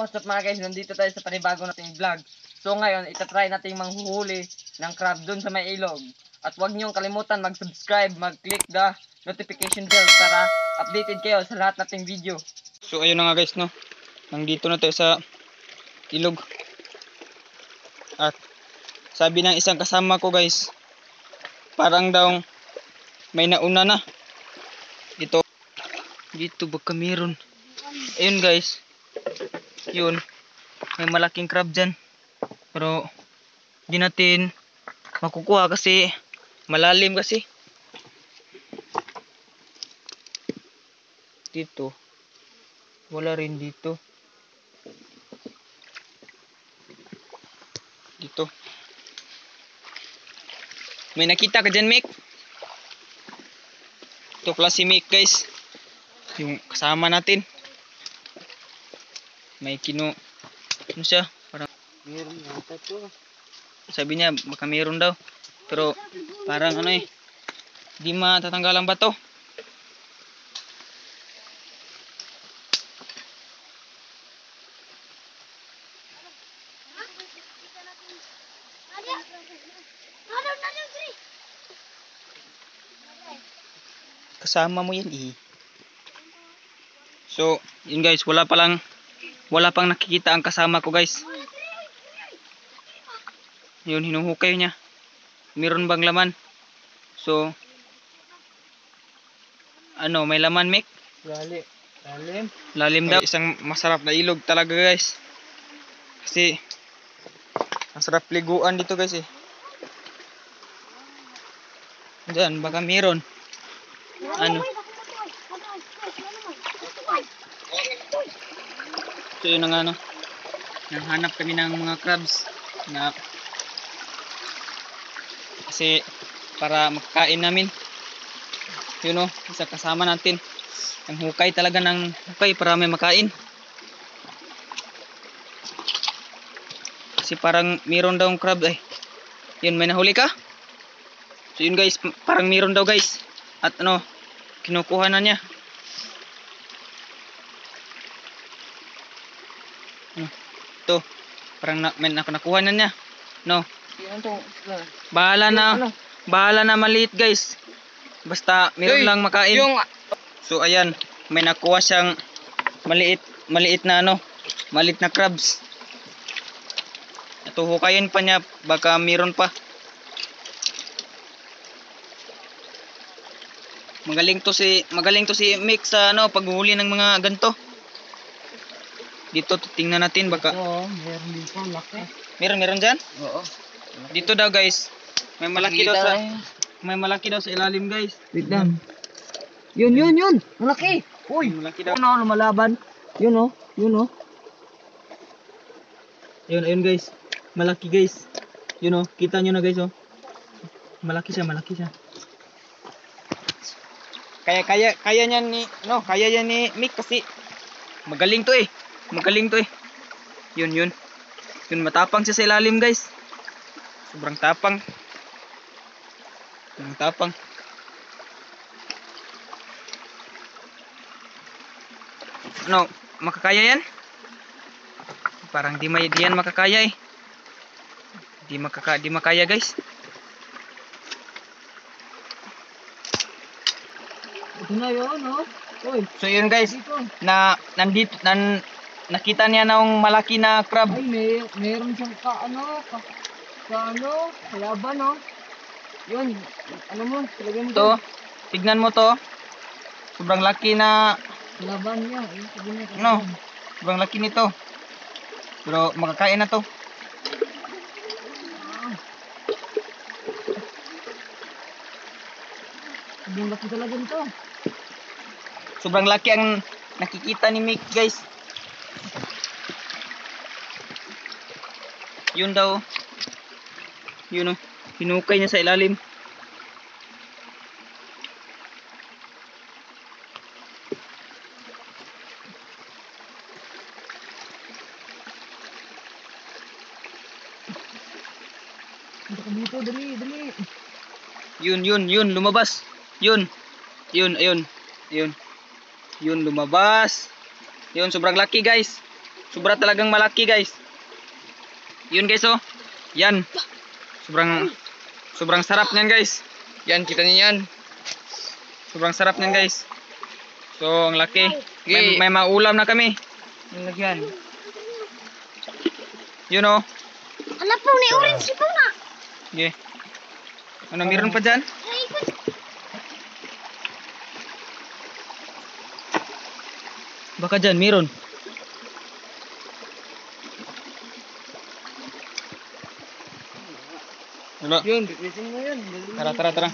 what's up mga guys? Nandito tayo sa panibago nating vlog. So ngayon, itatry nating manghuhuli ng crab dun sa may ilog. At huwag niyong kalimutan mag-subscribe, mag-click the notification bell para updated kayo sa lahat nating video. So ayun na nga guys no. Nandito na tayo sa ilog. At sabi ng isang kasama ko guys, parang daw may nauna na. Ito. Dito baka meron. Ayun guys. Yun. May malaking crab dyan. Pero di natin makukuha kasi malalim kasi. Dito. Wala rin dito. Dito. May nakita ka dyan, Mick? Ito pala si Mick, guys. Yung kasama natin. May kino... Ano siya? Parang... Meron yata to. Sabi niya, baka meron daw. Pero, parang ano eh. Di matatanggal ang bato. kasama mo yan eh. So, yun guys, wala pa lang wala pang nakikita ang kasama ko guys. Yun, hinuhukay niya. Meron bang laman? So, ano, may laman, Mick? Lalim. Lalim daw. Isang masarap na ilog talaga guys. Kasi, masarap liguan dito guys eh. Diyan, baka meron. Ano? So yun na nga no. Nanghanap kami ng mga crabs na kasi para makakain namin. Yun no, isa kasama natin. Ang hukay talaga ng hukay para may makain. Kasi parang meron daw ang crab ay. Yun, may nahuli ka? So yun guys, parang meron daw guys. At ano, kinukuha na niya. Ano, Ito, parang na, may nak- nakuha na niya. No, to. bahala na, Ano? bahala na maliit guys. Basta meron Uy, lang makain. Yung So ayan, may nakuha siyang maliit, maliit na ano, maliit na crabs. Ito hukayin pa niya, baka meron pa. Magaling to si magaling to si Mick sa ano paghuli ng mga ganto. Dito tingnan natin baka Oo, meron dito. Laki. meron meron diyan. Oo. Dito daw guys. May malaki daw sa may malaki daw sa ilalim guys. Wait lang. Yun, yun, yun. Malaki. Uy. Malaki daw. Ano, lumalaban. Yun oh. Yun oh. Ayun, ayun guys. Malaki guys. Yun oh, kita nyo na guys oh. Malaki siya, malaki siya. Kaya kaya kaya niya ni no, kaya yan ni Mick kasi magaling to eh. Magaling to eh. Yun yun. Yun matapang siya sa ilalim guys. Sobrang tapang. Sobrang tapang. Ano, makakaya yan? Parang di may di yan makakaya eh. Di makaka di makaya guys. Ito na yun oh. Uy. So yun guys, na nandito nan nakita niya na yung malaki na crab. Ay, may, meron siyang ka, ano, ka, ka, ano, kalaban, no? Yun, ano mo, talagay mo To, tignan mo to. Sobrang laki na, Kalaban niya, eh, No. sobrang laki nito. Pero makakain na to. Sobrang laki talaga nito. Sobrang laki ang nakikita ni Mick guys. Yun daw. Yun oh. Hinukay niya sa ilalim. Dito, dali, dali. Yun, yun, yun, lumabas. Yun. Yun, ayun. Yun. Yun, lumabas. Yun, sobrang laki guys. Sobra talagang malaki guys. Yun guys oh. Yan. Sobrang sobrang sarap niyan guys. Yan kita niyo yan. Sobrang sarap niyan guys. So ang laki. May, may maulam na kami. Nilagyan. Yun oh. Ala po, may orange po nga. Okay. Ano meron pa dyan? Baka dyan, meron. Wala. Yun, bitbisin mo yun. Tara, tara, tara.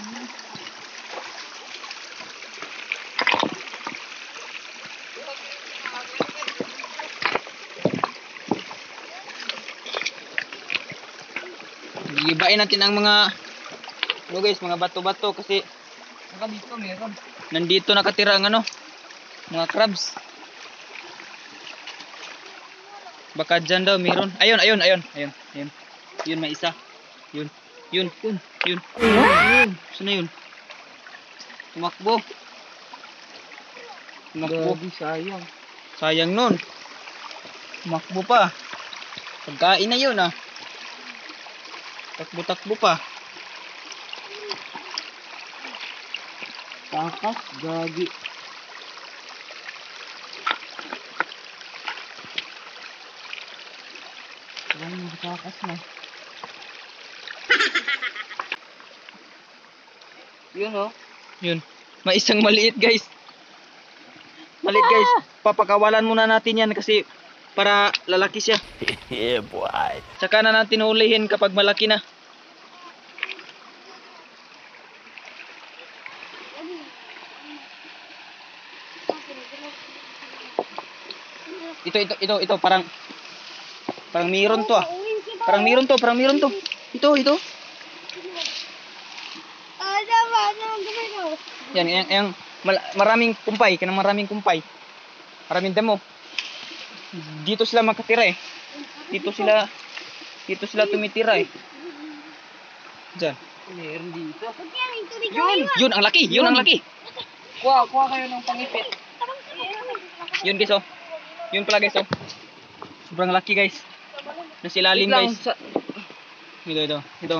Gibain natin ang mga ano guys, mga bato-bato kasi Baka dito meron. nandito nakatira ang ano, mga crabs. Baka dyan daw meron. Ayun, ayun, ayun, ayun, ayun. Yun, may isa. Yun, yun, yun, yun. Yun, saan na yun? Tumakbo. Tumakbo. Grabe, sayang. Sayang nun. Tumakbo pa. Pagkain na yun ah. Takbo-takbo pa. Takas, gagi. Wala mo takas na. Yun oh. Yun. May isang maliit guys. Maliit guys. Papakawalan muna natin yan kasi para lalaki siya. Yeah, boy. Tsaka na natin hulihin kapag malaki na. Ito, ito, ito, ito, parang, parang meron to ah. Parang meron to, parang meron to. Ito, ito. Ah, sama, sama, gamay ko. Yan, yan, yan. Mal- maraming kumpay, kanang maraming kumpay. Maraming damo. Dito sila makatira eh. Dito sila, dito sila tumitira eh. Diyan. Meron dito. Yan, Yun! Yun ang laki, yun ang laki. Kuha, kuha kayo ng pangipit. Yun guys oh. Yun pala guys oh. Sobrang laki guys. Nasa ilalim guys. Ito, ito. Ito.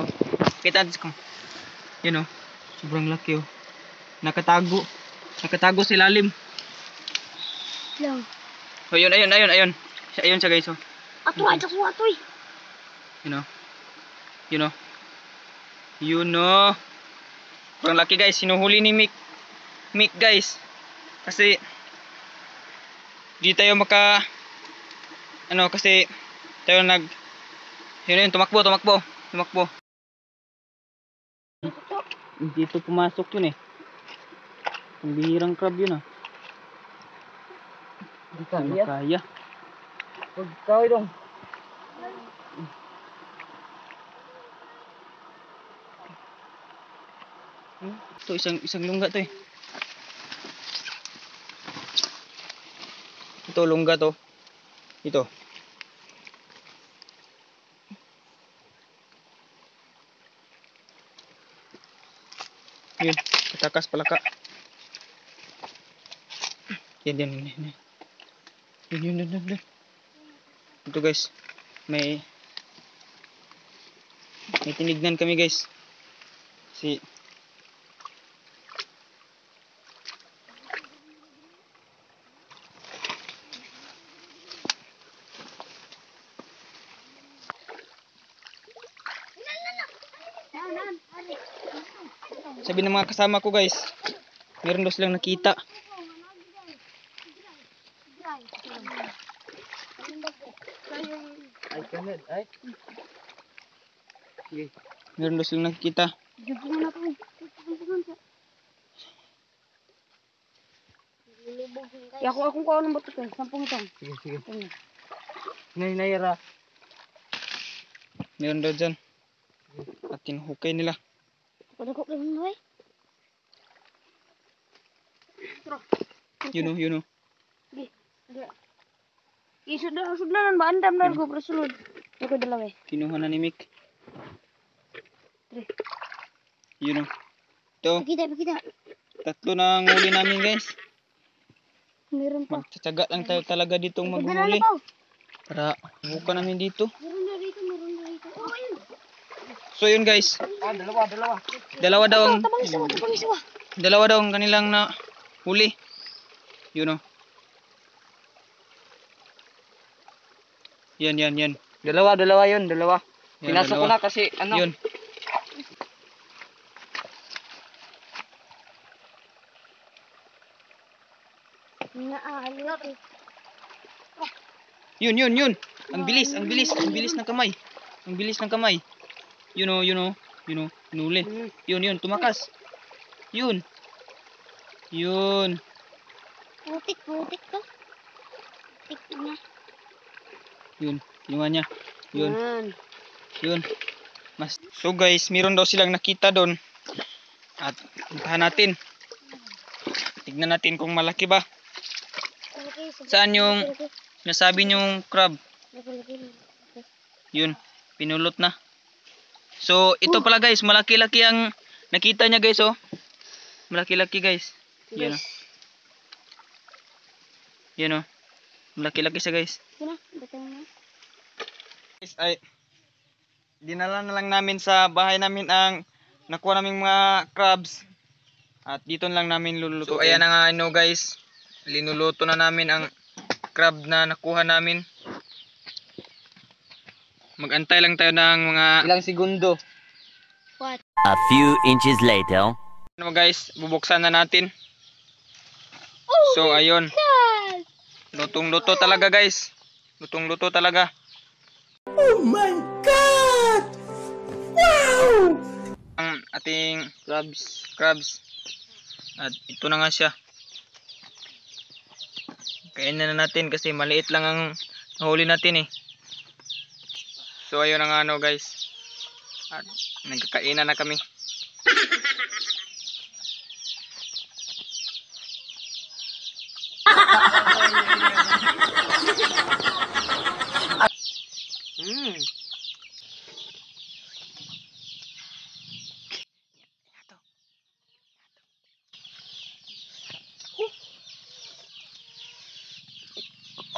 Kita ko. Yun oh. Sobrang laki oh. Nakatago. Nakatago sa ilalim. Lang. So yun, ayun, ayun, ayun. Siya- Ayun siya guys oh. Ato, ato ko, ato eh. Yun oh. Yun oh. Yun oh. Sobrang laki guys. Sinuhuli ni Mick. Mick guys. Kasi di tayo maka ano kasi tayo nag yun yun tumakbo tumakbo tumakbo dito pumasok yun eh ang bihirang crab yun ah Di Hindi kaya. makaya Huwag kaway dong. Ito isang isang lungga to eh. Ito lungga to. Ito. Yun, katakas palaka. Yan, yan, yan, yan. Yun, yun, yun, yun. Ito guys, may may tinignan kami guys. Si Sabi ng mga kasama ko guys, meron daw silang nakita. Ay, kanad. Ay. Sige. Meron daw silang nakita. Jugin na to eh. Ya, ako akong kuha ng bato ko. Sampung itong. Sige, sige. Nay, nayara. Meron daw dyan. At tinuhukay nila. Pada ko lang mo eh. Yun o, yun o. Isud na, isud na, ba? Andam na ko, pero sulod. Ako dalawa eh. Kinuha na ni Mick. Tre. Yun o. Ito, Pakita, pakita. tatlo na ang huli namin guys. Meron pa. Magtsatsaga lang tayo talaga ditong maghuli. pa. Para buka namin dito. Meron na rito, meron na rito. Oh, ayun. So yun guys, Ah, dalawa, dalawa. dalawa daw ang Tabang isawa, tabang isawa. dalawa daw ang kanilang na huli. Yun oh. Yan, yan, yan. Dalawa, dalawa yun, dalawa. Yan, Pinasok ko na kasi ano. Yun. Yun, yun, yun. Ang bilis, ang bilis, ang bilis ng kamay. Ang bilis ng kamay. Yun oh, yun oh. Yun oh, nuli. Yun, yun, tumakas. Yun. Yun. Putik, putik to. Putik na. Yun, yung niya. Yun, Yan. yun. Mas So guys, meron daw silang nakita doon. At puntahan natin. Tignan natin kung malaki ba. Saan yung nasabi niyong crab? Yun, pinulot na. So, ito pala guys, malaki-laki ang nakita niya guys, oh. Malaki-laki guys. Yan, oh. Yan, oh. Malaki-laki siya guys. Na. Guys, ay, dinala na lang namin sa bahay namin ang nakuha naming mga crabs. At dito na lang namin luluto. So, ayan na nga, ano guys. Linuluto na namin ang crab na nakuha namin. Magantay lang tayo ng mga Ilang segundo. What? A few inches later. ano guys, bubuksan na natin. So ayun, God! lutong-luto talaga guys. Lutong-luto talaga. Oh my god! Wow! Ang ating crabs, crabs. At ito na nga siya. Kainin na natin kasi maliit lang ang nahuli natin eh. So ayun na nga ano guys. At nagkakainan na kami.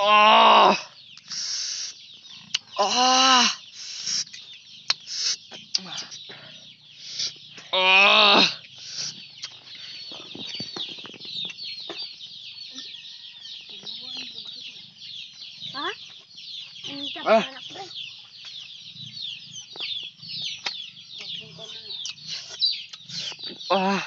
Oh! Oh! Oh! Ha? Ang